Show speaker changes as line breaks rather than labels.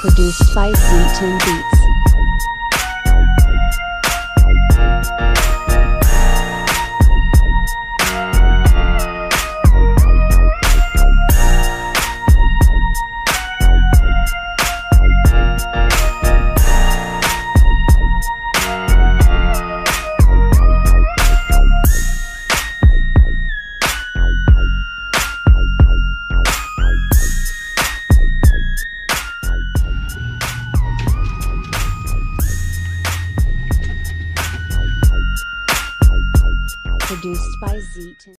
Produced by Sweet Tune Beats. produced by Zeton.